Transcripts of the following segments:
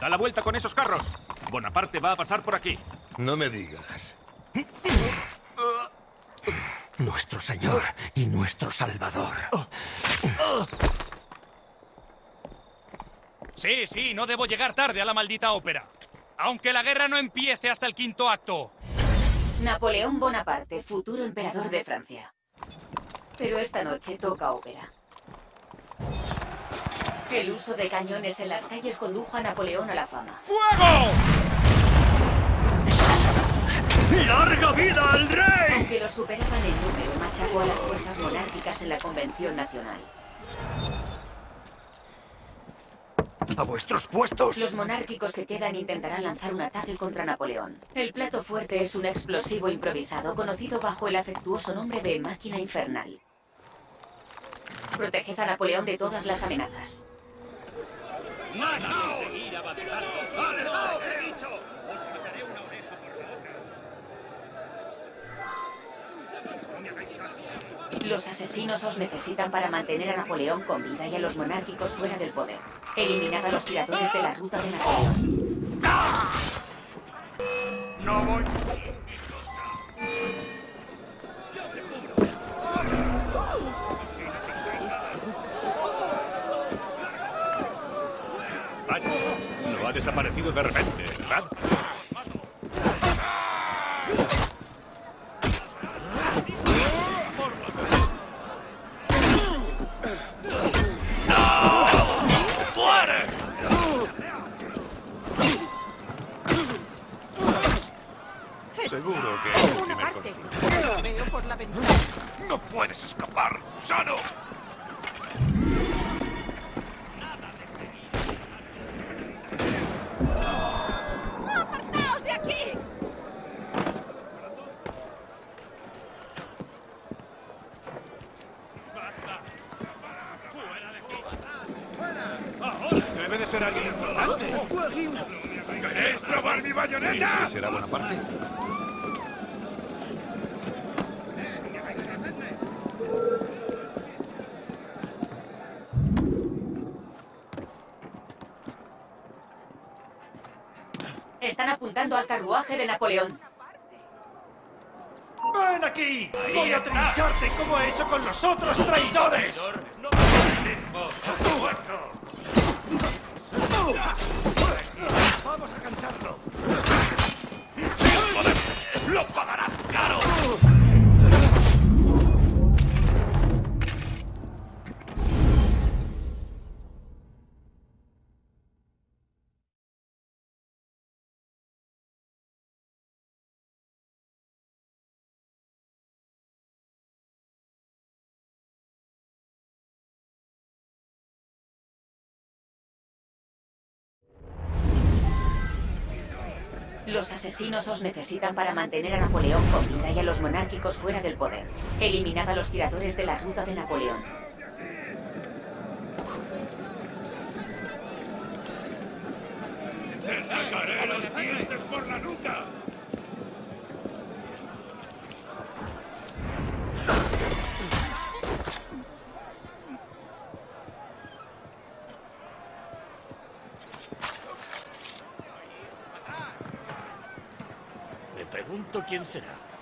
Da la vuelta con esos carros. Bonaparte va a pasar por aquí. No me digas. Nuestro Señor y nuestro Salvador. Sí, sí, no debo llegar tarde a la maldita ópera. Aunque la guerra no empiece hasta el quinto acto. Napoleón Bonaparte, futuro emperador de Francia. Pero esta noche toca ópera. El uso de cañones en las calles condujo a Napoleón a la fama. ¡Fuego! ¡Larga vida al rey! Aunque lo superaban en número, machacó a las fuerzas monárquicas en la Convención Nacional. ¡A vuestros puestos! Los monárquicos que quedan intentarán lanzar un ataque contra Napoleón. El plato fuerte es un explosivo improvisado conocido bajo el afectuoso nombre de máquina infernal. Proteged a Napoleón de todas las amenazas. Los asesinos os necesitan para mantener a Napoleón con vida y a los monárquicos fuera del poder. Eliminad a los tiradores de la ruta de Napoleón. No voy. Desaparecido de repente, ¿verdad? Seguro que es el primer veo por la ventana. ¡No puedes escapar, gusano! ¡Apartaos de aquí! Debe de ser alguien importante. ¿Queréis probar mi ¿Y bayoneta? será Bonaparte? Están apuntando al carruaje de Napoleón. ¡Ven aquí! ¡Voy a trincharte como he hecho con los otros traidores! ¡Vamos a cansarlo! ¡Lo pagarás caro! Asesinos os necesitan para mantener a Napoleón con vida y a los monárquicos fuera del poder. Eliminad a los tiradores de la ruta de Napoleón. ¡Te sacaré los dientes por la nuca! Ginsenak.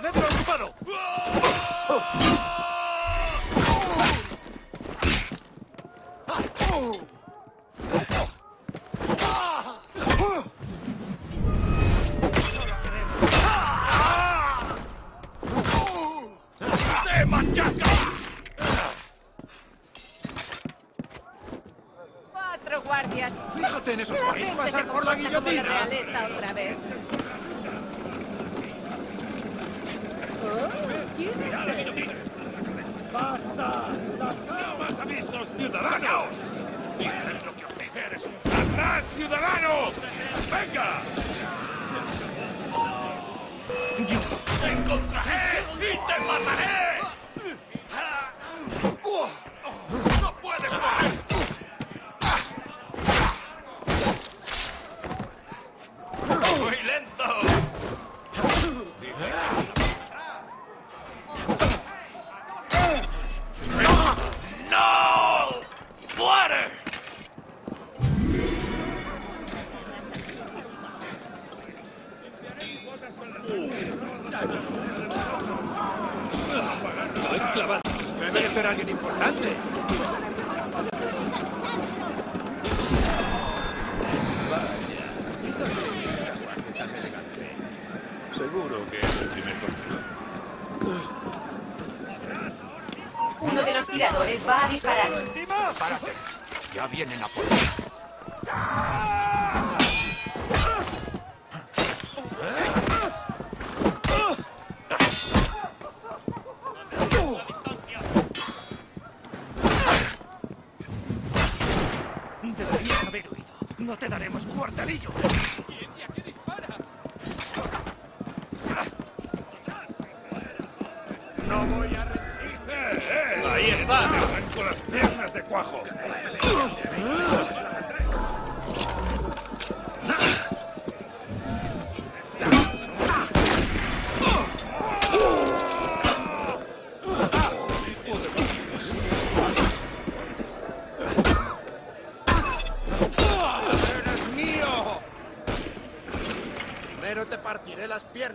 ¡Mantenedlo ocupado!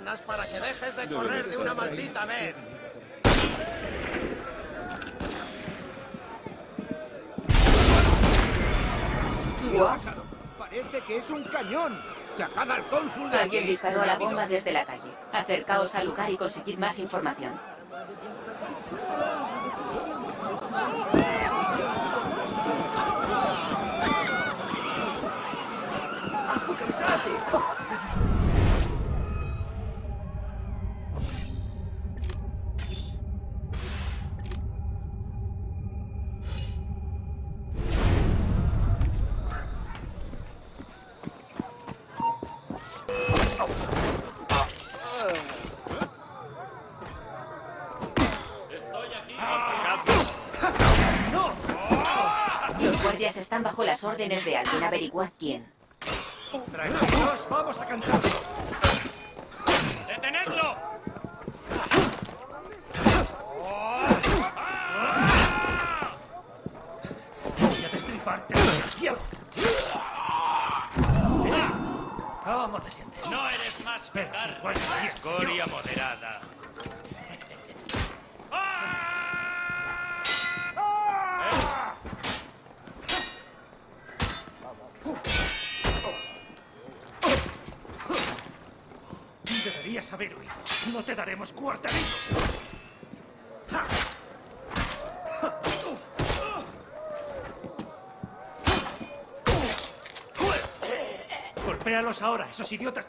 Piernas para que dejes de correr de una maldita vez. Parece que es un cañón. Llamad al cónsul de Alguien disparó la bomba desde la calle. Acercaos al lugar y conseguid más información. Órdenes de alguien. Averiguad quién. Tranquilos, vamos a cantar. ¡Detenedlo! Voy a destriparte. ¿Cómo te sientes? No eres más carne. igual Deberías haber. No te daremos cuartelillo. Golpéalos ahora, esos idiotas.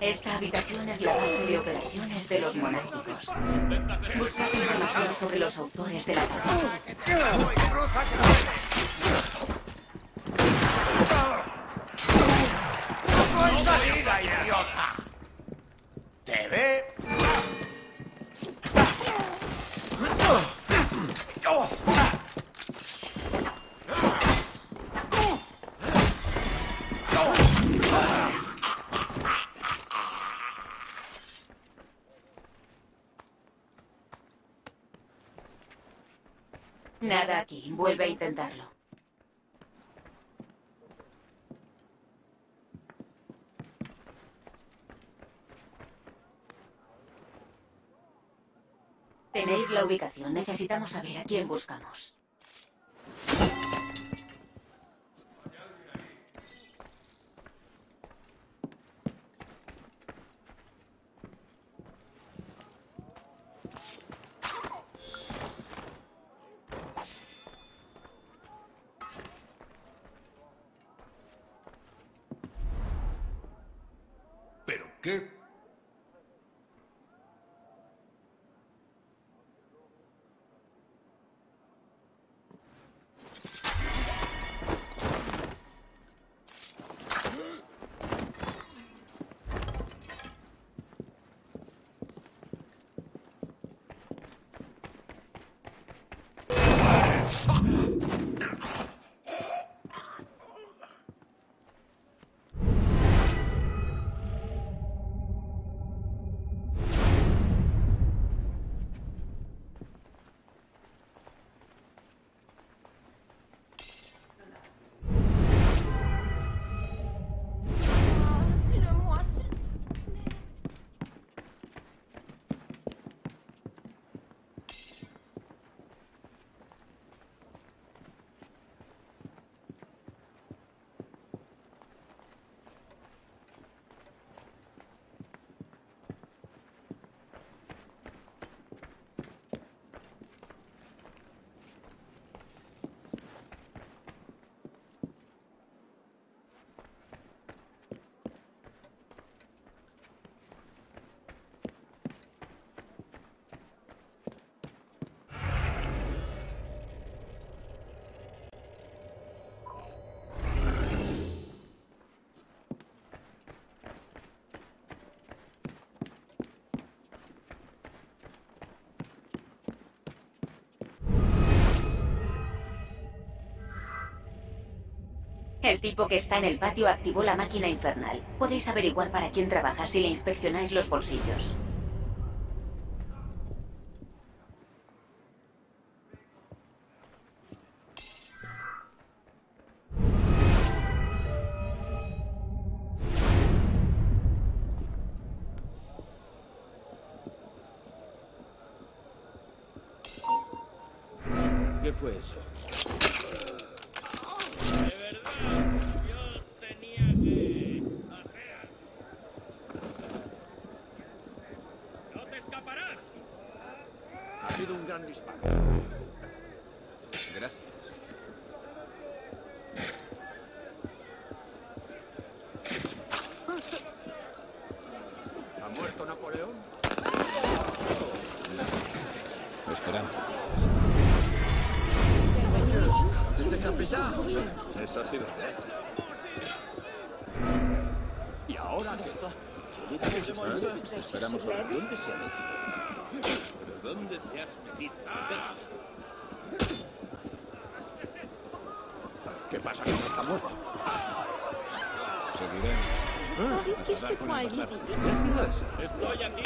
Esta habitación es la base de operaciones de los monárquicos. Buscad información sobre los autores del ataque. ¡No Aquí. Vuelve a intentarlo. Tenéis la ubicación. Necesitamos saber a quién buscamos. ¿Pero El tipo que está en el patio activó la máquina infernal. Podéis averiguar para quién trabaja si le inspeccionáis los bolsillos. ¿Qué fue eso? Gracias. ¿Ha muerto Napoleón? Esperamos. Eso ha sido. ¿Y ahora qué? Esperamos a ver. ¿Dónde se ha Estoy aquí.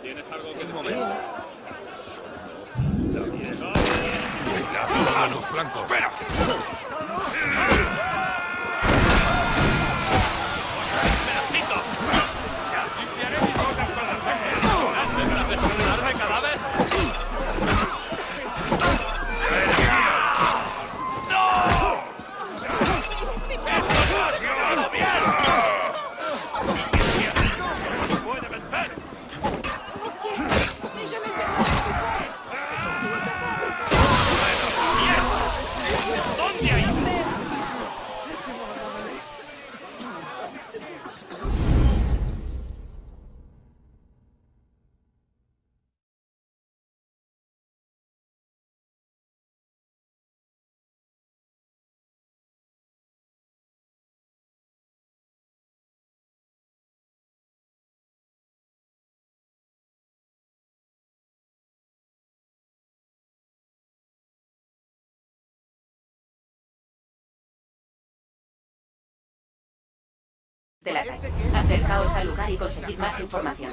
¿Tienes? ¿Tienes algo que? ¡Ciudadanos blancos! ¡Espera! Acercaos al lugar y conseguid más información.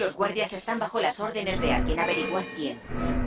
Los guardias están bajo las órdenes de alguien. Averiguad quién.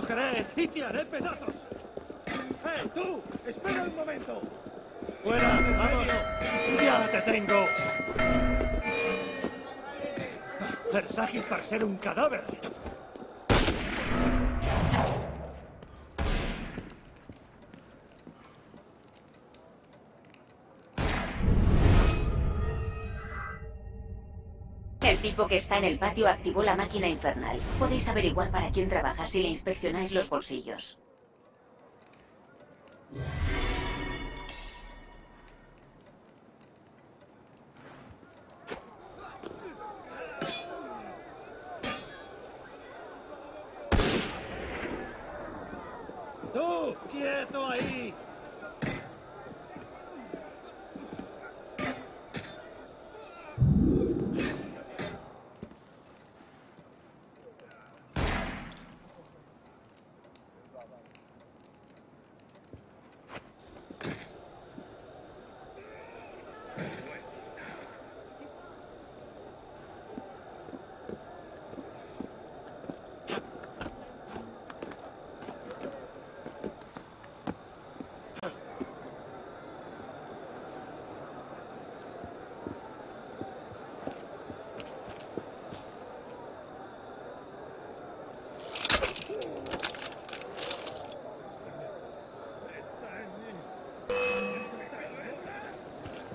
Cogeré y te haré pedazos! ¡Eh, tú! ¡Espera un momento! ¡Fuera! ¡Vamos! ¡Ya te tengo! Eres ágil para ser un cadáver. Tipo que está en el patio activó la máquina infernal. Podéis averiguar para quién trabaja si le inspeccionáis los bolsillos. ¡Tú! ¡Quieto ahí!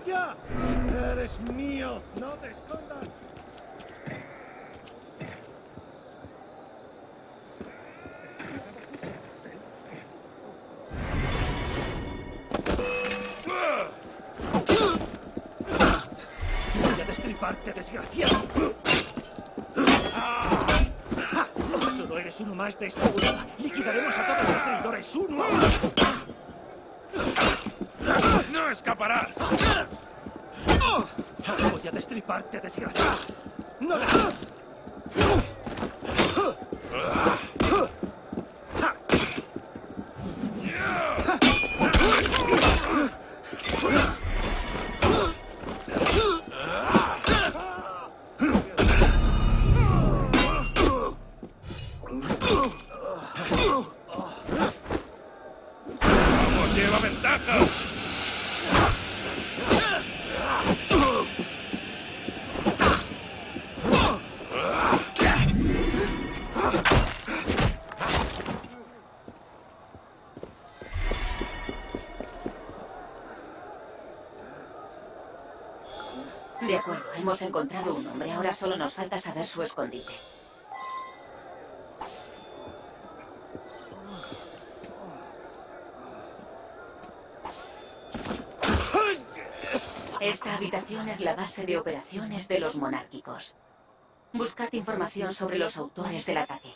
¡Ya! ¡Eres mío! ¡No te escondas! Voy a destriparte, desgraciado. Solo eres uno más de esta burla. Liquidaremos a todos los traidores uno a uno. escaparás! Voy a destriparte, desgraciado. ¡No la... encontrado un hombre. Ahora solo nos falta saber su escondite. Esta habitación es la base de operaciones de los monárquicos. Buscad información sobre los autores del ataque.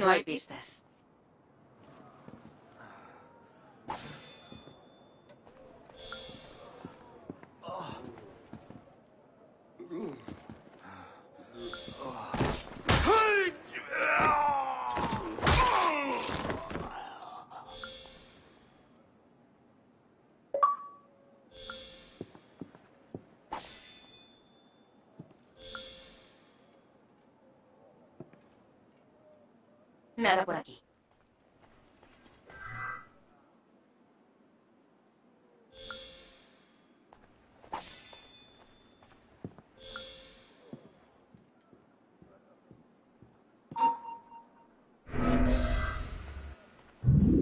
No hay pistas. Nada por aquí.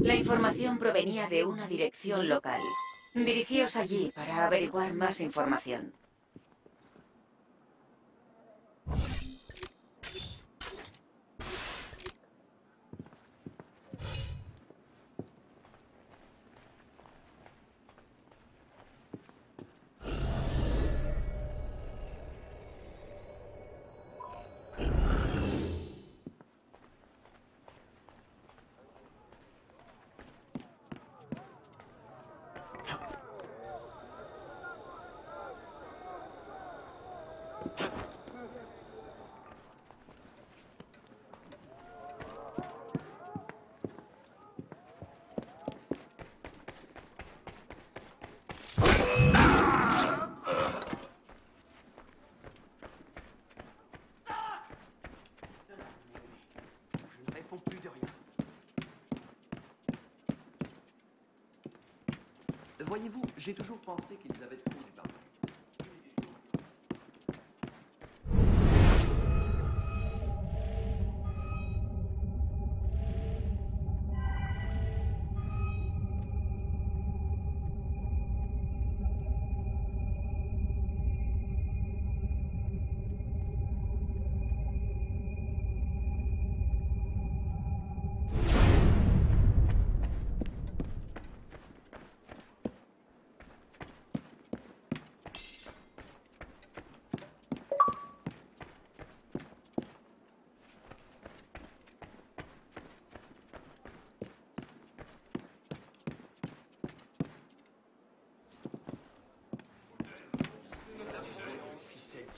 La información provenía de una dirección local. Dirigíos allí para averiguar más información. J'ai toujours pensé qu'ils avaient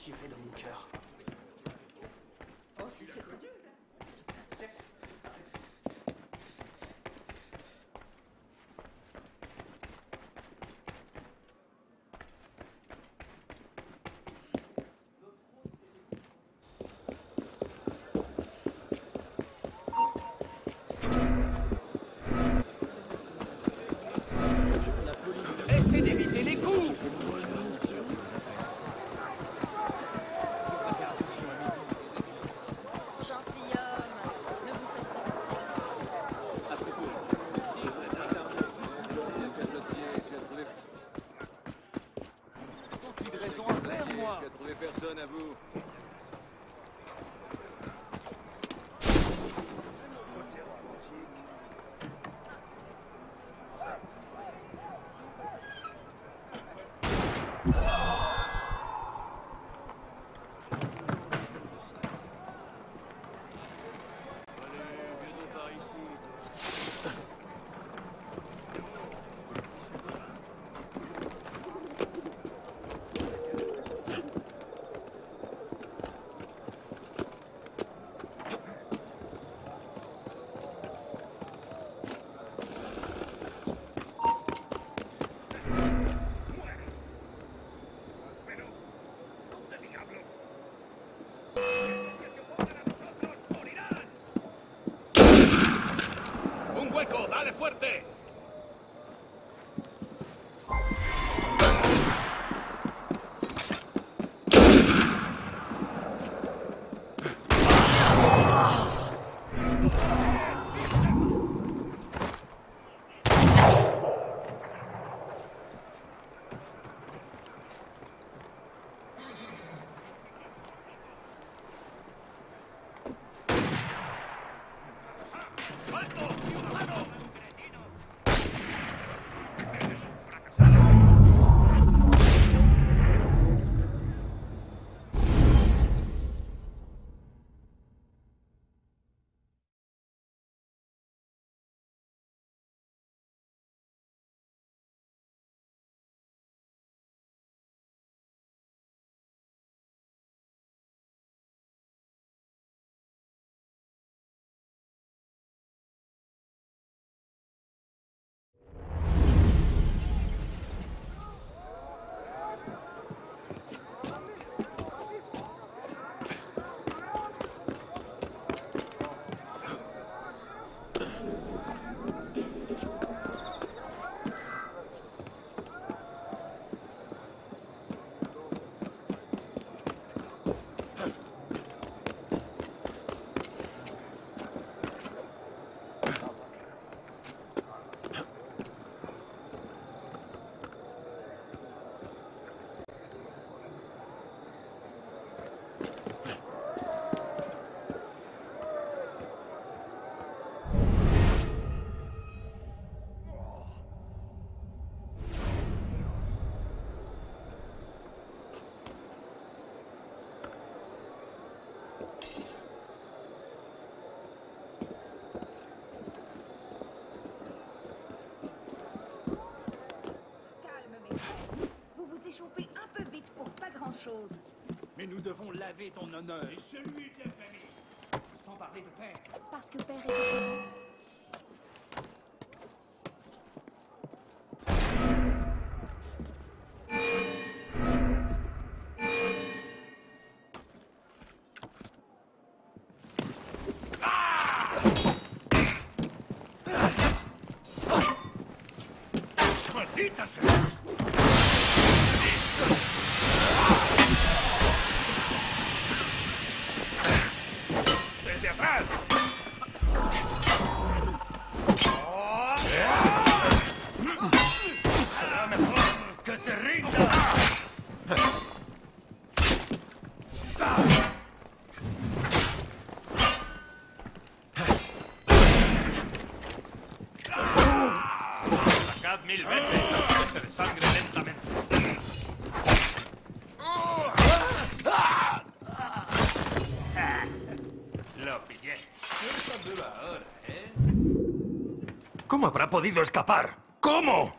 tirer dans mon cœur. Oh, ¡Dale fuerte! Mais nous devons laver ton honneur et celui de la famille. Sans parler de père. Parce que père est... podido escapar. ¿Cómo?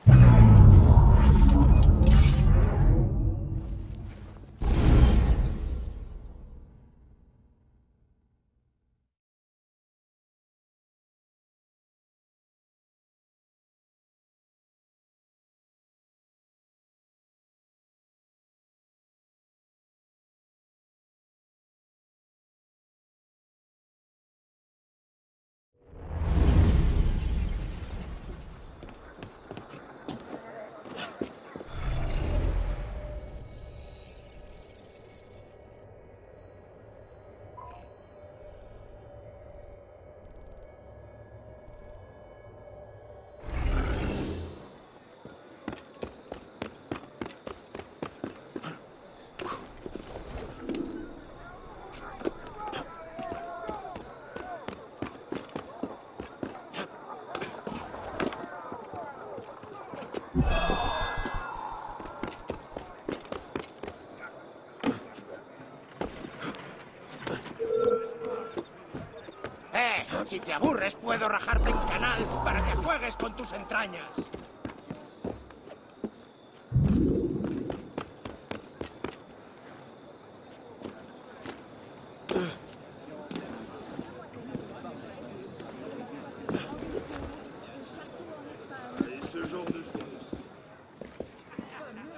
Si te aburres, puedo rajarte en canal para que juegues con tus entrañas.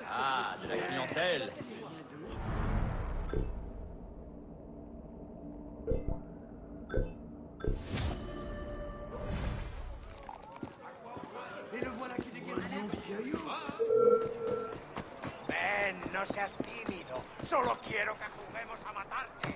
Ah, de la clientèle. Ven, no seas tímido. Solo quiero que juguemos a matarte.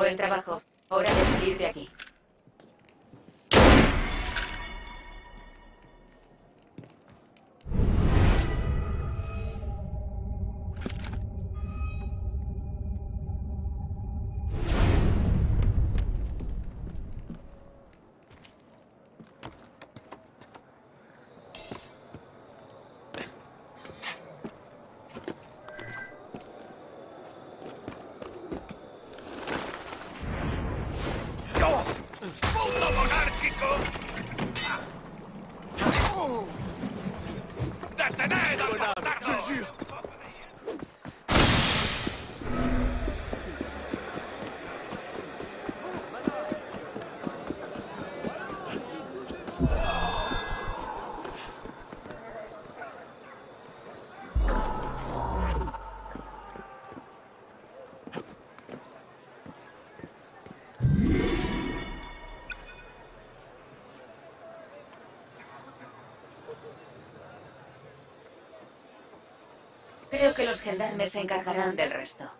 Buen trabajo. Hora de salir de aquí. Creo que los gendarmes se encargarán del resto.